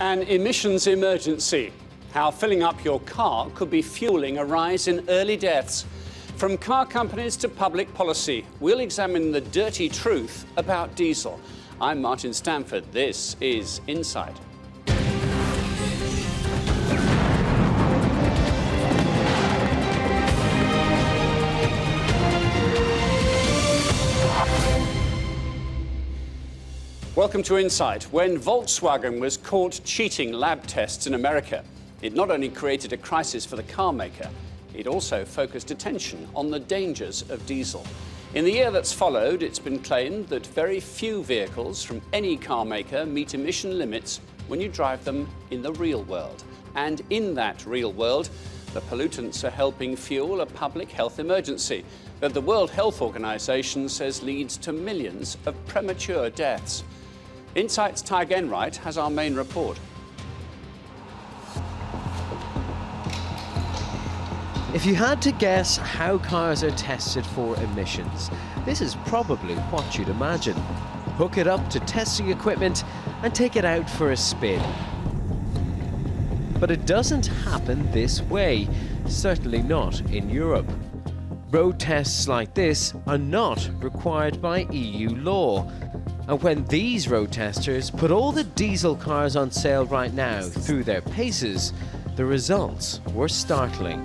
An emissions emergency. How filling up your car could be fueling a rise in early deaths. From car companies to public policy, we'll examine the dirty truth about diesel. I'm Martin Stanford. This is Insight. Welcome to Insight. When Volkswagen was caught cheating lab tests in America, it not only created a crisis for the car maker, it also focused attention on the dangers of diesel. In the year that's followed, it's been claimed that very few vehicles from any car maker meet emission limits when you drive them in the real world. And in that real world, the pollutants are helping fuel a public health emergency that the World Health Organization says leads to millions of premature deaths. Insight's Tadhg Enright has our main report. If you had to guess how cars are tested for emissions, this is probably what you'd imagine. Hook it up to testing equipment and take it out for a spin. But it doesn't happen this way, certainly not in Europe. Road tests like this are not required by EU law, and when these road testers put all the diesel cars on sale right now through their paces, the results were startling.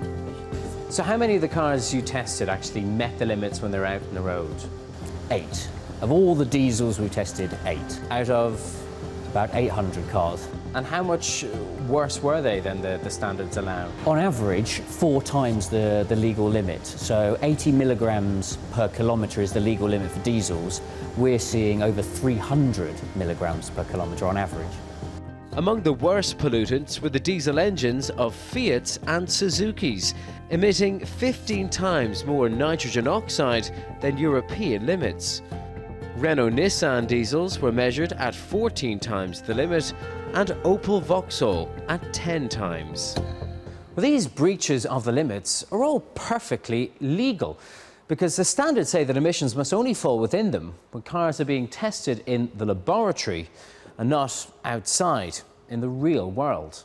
So how many of the cars you tested actually met the limits when they're out on the road? Eight. Of all the diesels we tested, eight. Out of about 800 cars. And how much worse were they than the, the standards allow? On average, four times the, the legal limit. So 80 milligrams per kilometre is the legal limit for diesels. We're seeing over 300 milligrams per kilometre on average. Among the worst pollutants were the diesel engines of Fiats and Suzuki's, emitting 15 times more nitrogen oxide than European limits. Renault Nissan diesels were measured at 14 times the limit and Opel Vauxhall at 10 times. Well, these breaches of the limits are all perfectly legal because the standards say that emissions must only fall within them when cars are being tested in the laboratory and not outside in the real world.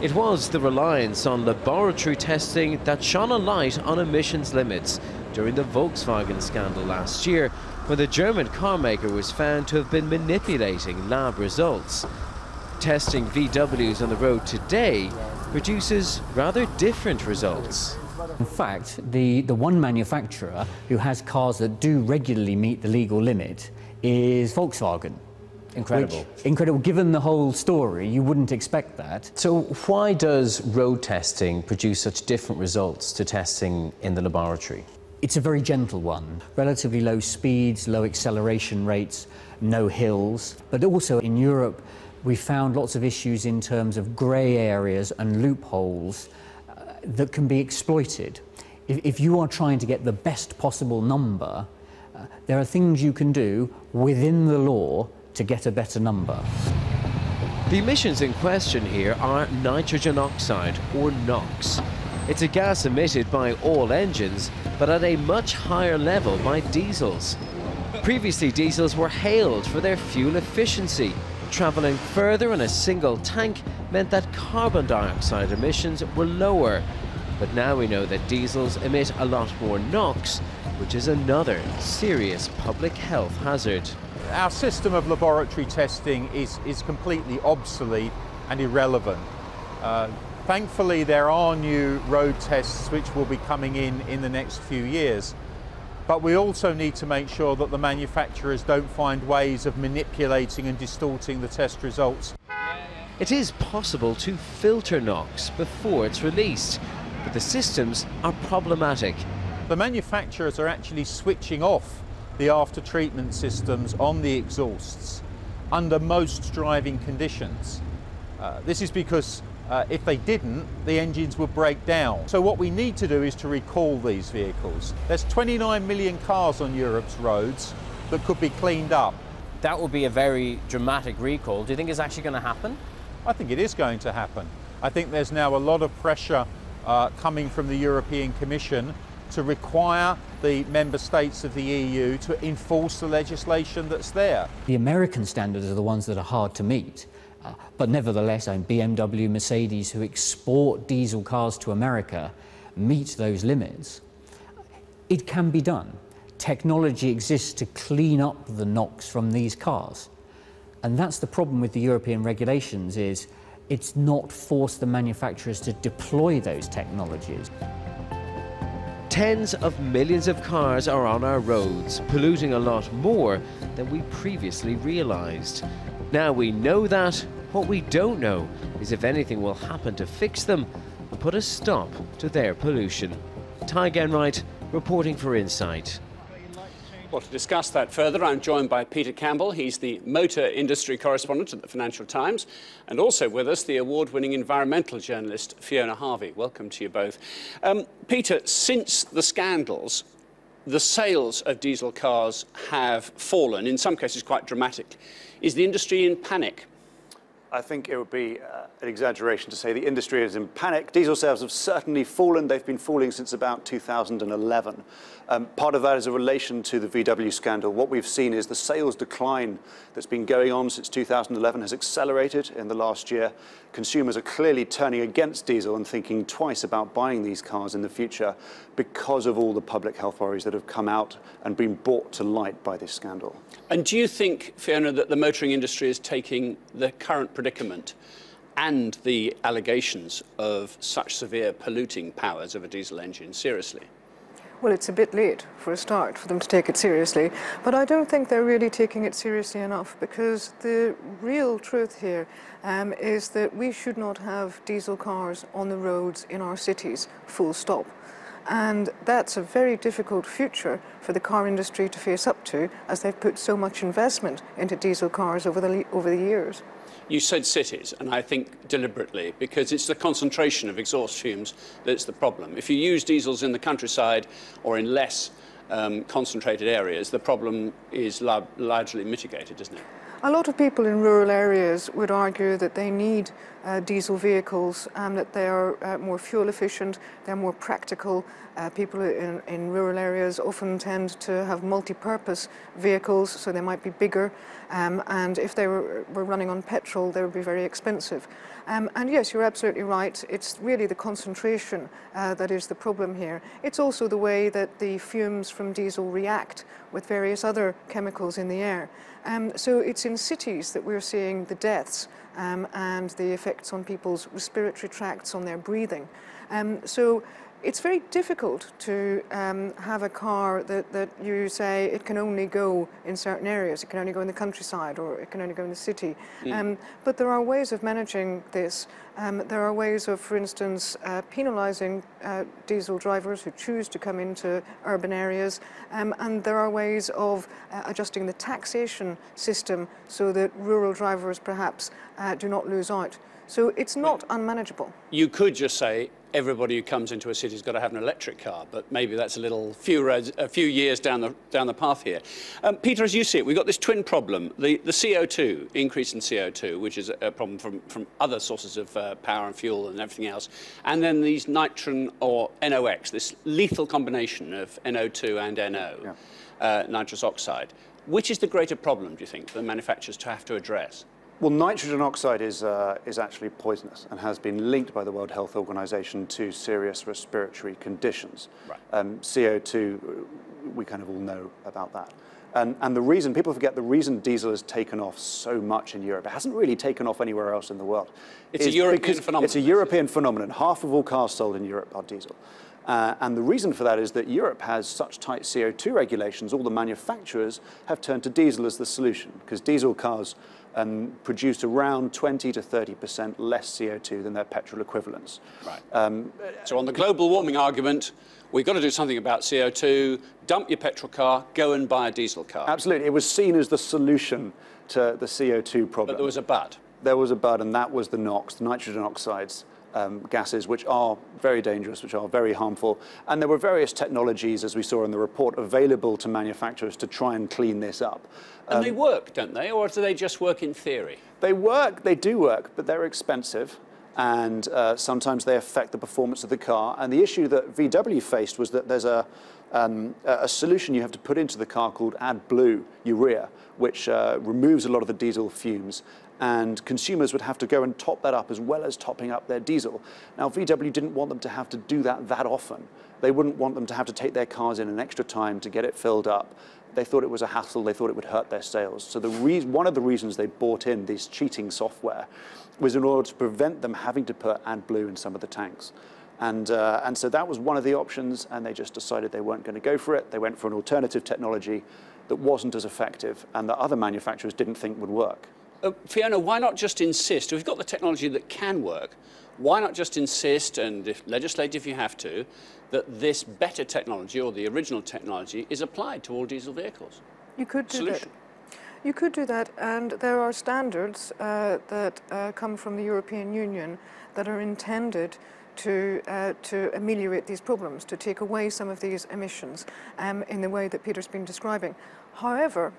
It was the reliance on laboratory testing that shone a light on emissions limits during the Volkswagen scandal last year when the German carmaker was found to have been manipulating lab results. Testing VWs on the road today produces rather different results. In fact, the, the one manufacturer who has cars that do regularly meet the legal limit is Volkswagen. Incredible. Which, incredible. Given the whole story, you wouldn't expect that. So why does road testing produce such different results to testing in the laboratory? It's a very gentle one. Relatively low speeds, low acceleration rates, no hills. But also in Europe, we found lots of issues in terms of grey areas and loopholes uh, that can be exploited. If, if, you are trying to get the best possible number, uh, there are things you can do within the law to get a better number. The emissions in question here are nitrogen oxide, or NOx. It's a gas emitted by all engines, but at a much higher level by diesels. Previously, diesels were hailed for their fuel efficiency. Travelling further in a single tank meant that carbon dioxide emissions were lower. But now we know that diesels emit a lot more NOx, which is another serious public health hazard. Our system of laboratory testing is, is completely obsolete and irrelevant. Uh, Thankfully, there are new road tests which will be coming in in the next few years. But we also need to make sure that the manufacturers don't find ways of manipulating and distorting the test results. It is possible to filter NOx before it's released, but the systems are problematic. The manufacturers are actually switching off the after treatment systems on the exhausts under most driving conditions. Uh, this is because uh, if they didn't, the engines would break down. So what we need to do is to recall these vehicles. There's 29 million cars on Europe's roads that could be cleaned up. That would be a very dramatic recall. Do you think it's actually going to happen? I think it is going to happen. I think there's now a lot of pressure uh, coming from the European Commission to require the member states of the EU to enforce the legislation that's there. The American standards are the ones that are hard to meet. Uh, but nevertheless, I mean, BMW, Mercedes, who export diesel cars to America, meet those limits. It can be done. Technology exists to clean up the NOx from these cars. And that's the problem with the European regulations is it's not forced the manufacturers to deploy those technologies. Tens of millions of cars are on our roads, polluting a lot more than we previously realised. Now we know that, what we don't know is if anything will happen to fix them and put a stop to their pollution. Tadhg Enright, reporting for Insight. Well, to discuss that further, I'm joined by Peter Campbell. He's the motor industry correspondent at the Financial Times, and also with us, the award winning environmental journalist Fiona Harvey. Welcome to you both. Um, Peter, since the scandals, the sales of diesel cars have fallen, in some cases quite dramatically. Is the industry in panic? I think it would be uh, an exaggeration to say the industry is in panic. Diesel sales have certainly fallen. They've been falling since about 2011. Um, part of that is a relation to the VW scandal. What we've seen is the sales decline that's been going on since 2011 has accelerated in the last year. Consumers are clearly turning against diesel and thinking twice about buying these cars in the future because of all the public health worries that have come out and been brought to light by this scandal. And do you think, Fiona, that the motoring industry is taking the current predicament and the allegations of such severe polluting powers of a diesel engine seriously? Well, it's a bit late for a start for them to take it seriously, but I don't think they're really taking it seriously enough because the real truth here um, is that we should not have diesel cars on the roads in our cities, full stop. And that's a very difficult future for the car industry to face up to as they've put so much investment into diesel cars over the, over the years. You said cities, and I think deliberately, because it's the concentration of exhaust fumes that's the problem. If you use diesels in the countryside or in less um, concentrated areas, the problem is largely mitigated, isn't it? A lot of people in rural areas would argue that they need uh, diesel vehicles and that they are uh, more fuel efficient, they're more practical. Uh, people in, in, rural areas often tend to have multi-purpose vehicles, so they might be bigger, um, and if they were, were, running on petrol, they would be very expensive. Um, and yes, you're absolutely right. It's really the concentration uh, that is the problem here. It's also the way that the fumes from diesel react with various other chemicals in the air. Um, so it's in cities that we're seeing the deaths um, and the effects on people's respiratory tracts, on their breathing. Um, so it's very difficult to um, have a car that, that you say it can only go in certain areas. It can only go in the countryside or it can only go in the city. Mm. Um, but there are ways of managing this. Um, there are ways of, for instance, uh, penalising uh, diesel drivers who choose to come into urban areas. Um, and there are ways of uh, adjusting the taxation system so that rural drivers perhaps uh, do not lose out. So it's not unmanageable. You could just say everybody who comes into a city has got to have an electric car, but maybe that's a little few, a few years down the, down the path here. Um, Peter, as you see it, we've got this twin problem, the, the CO2, increase in CO2, which is a problem from, from other sources of uh, power and fuel and everything else, and then these nitron or NOx, this lethal combination of NO2 and NO, yeah. uh, nitrous oxide. Which is the greater problem, do you think, for the manufacturers to have to address? Well, nitrogen oxide is, uh, is actually poisonous and has been linked by the World Health Organization to serious respiratory conditions. Right. Um, CO2, we kind of all know about that. And, and, the reason, people forget the reason diesel has taken off so much in Europe, it hasn't really taken off anywhere else in the world. It's a European phenomenon. It's a European phenomenon. Half of all cars sold in Europe are diesel. Uh, and the reason for that is that Europe has such tight CO2 regulations, all the manufacturers have turned to diesel as the solution, because diesel cars um, produce around 20 to 30% less CO2 than their petrol equivalents. Right. Um, so on the global warming argument, we've got to do something about CO2, dump your petrol car, go and buy a diesel car. Absolutely. It was seen as the solution to the CO2 problem. But there was a but. There was a but, and that was the NOx, the nitrogen oxides um, gases, which are very dangerous, which are very harmful. And there were various technologies, as we saw in the report, available to manufacturers to try and clean this up. And um, they work, don't they? Or do they just work in theory? They work, they do work, but they're expensive. And uh, sometimes they affect the performance of the car. And the issue that VW faced was that there's a, um, a solution you have to put into the car called AdBlue urea, which uh, removes a lot of the diesel fumes and consumers would have to go and top that up as well as topping up their diesel. Now, VW didn't want them to have to do that that often. They wouldn't want them to have to take their cars in an extra time to get it filled up. They thought it was a hassle. They thought it would hurt their sales. So the one of the reasons they bought in this cheating software was in order to prevent them having to put AdBlue in some of the tanks. And, uh, and so that was one of the options, and they just decided they weren't going to go for it. They went for an alternative technology that wasn't as effective and that other manufacturers didn't think would work. Uh, Fiona, why not just insist? We've got the technology that can work. Why not just insist, and if, legislate if you have to, that this better technology or the original technology is applied to all diesel vehicles? You could do Solution. that. You could do that, and there are standards uh, that uh, come from the European Union that are intended to, uh, to ameliorate these problems, to take away some of these emissions um, in the way that Peter's been describing. However,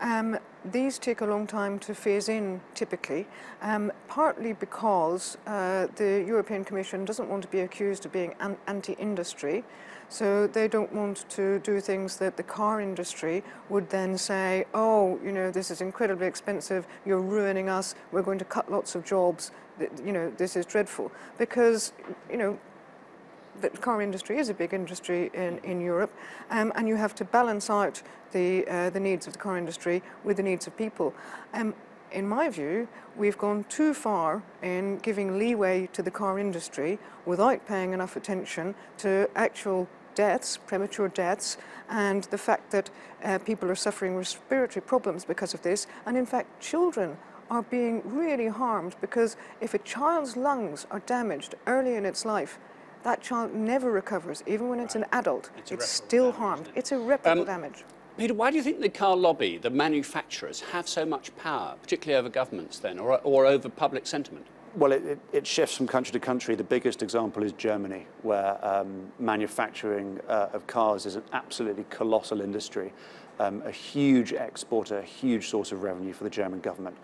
um, these take a long time to phase in typically, um, partly because uh, the European Commission doesn't want to be accused of being an anti-industry. So they don't want to do things that the car industry would then say, oh, you know, this is incredibly expensive, you're ruining us, we're going to cut lots of jobs, you know, this is dreadful. Because, you know, the car industry is a big industry in, in Europe, um, and you have to balance out the, uh, the needs of the car industry with the needs of people. Um, in my view, we've gone too far in giving leeway to the car industry without paying enough attention to actual deaths, premature deaths, and the fact that uh, people are suffering respiratory problems because of this, and in fact children are being really harmed because if a child's lungs are damaged early in its life, that child never recovers. Even when it's an adult, it's, it's still damage, harmed. It? It's irreparable um, damage. Peter, why do you think the car lobby, the manufacturers, have so much power, particularly over governments then, or, or over public sentiment? Well, it, it, it, shifts from country to country. The biggest example is Germany, where um, manufacturing uh, of cars is an absolutely colossal industry, um, a huge exporter, a huge source of revenue for the German government.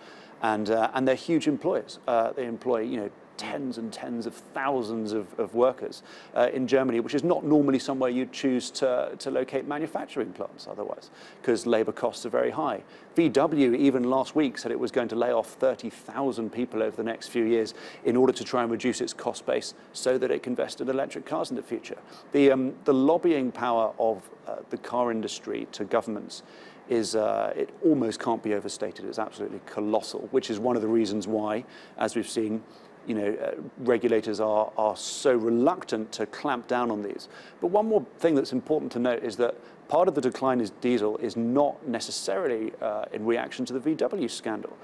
And, uh, and they're huge employers. Uh, they employ, you know, tens and tens of thousands of, of workers uh, in Germany, which is not normally somewhere you'd choose to, to locate manufacturing plants otherwise, because labor costs are very high. VW, even last week, said it was going to lay off 30,000 people over the next few years in order to try and reduce its cost base so that it can invest in electric cars in the future. The, um, the lobbying power of uh, the car industry to governments is uh, it almost can't be overstated. It's absolutely colossal, which is one of the reasons why, as we've seen, you know, uh, regulators are, are so reluctant to clamp down on these. But one more thing that's important to note is that part of the decline in diesel is not necessarily uh, in reaction to the VW scandal.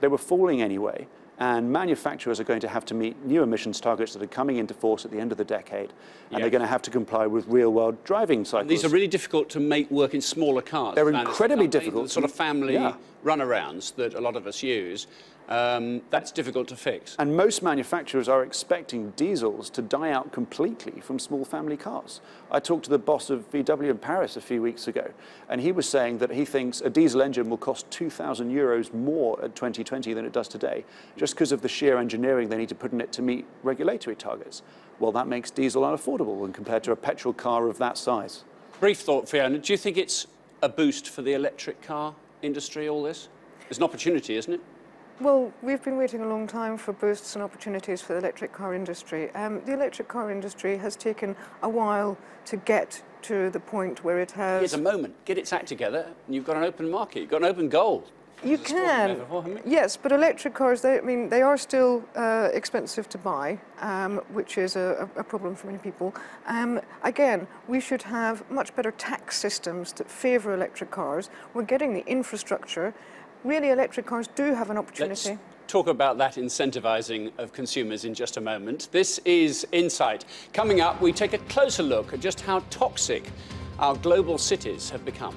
They were falling anyway, and manufacturers are going to have to meet new emissions targets that are coming into force at the end of the decade, and yes. they're going to have to comply with real-world driving cycles. And these are really difficult to make work in smaller cars. They're incredibly difficult. The sort of family yeah. runarounds that a lot of us use um, that's difficult to fix. And most manufacturers are expecting diesels to die out completely from small family cars. I talked to the boss of VW in Paris a few weeks ago, and he was saying that he thinks a diesel engine will cost 2,000 euros more at 2020 than it does today, just because of the sheer engineering they need to put in it to meet regulatory targets. Well, that makes diesel unaffordable when compared to a petrol car of that size. Brief thought, Fiona. Do you think it's a boost for the electric car industry, all this? It's an opportunity, isn't it? Well, we've been waiting a long time for boosts and opportunities for the electric car industry. Um, the electric car industry has taken a while to get to the point where it has... Here's a moment. Get its act together and you've got an open market. You've got an open goal. You can, yes, but electric cars, they, I mean, they are still uh, expensive to buy, um, which is a, a, problem for many people. Um, again, we should have much better tax systems that favour electric cars. We're getting the infrastructure really electric cars do have an opportunity. Let's talk about that incentivising of consumers in just a moment. This is Insight. Coming up, we take a closer look at just how toxic our global cities have become.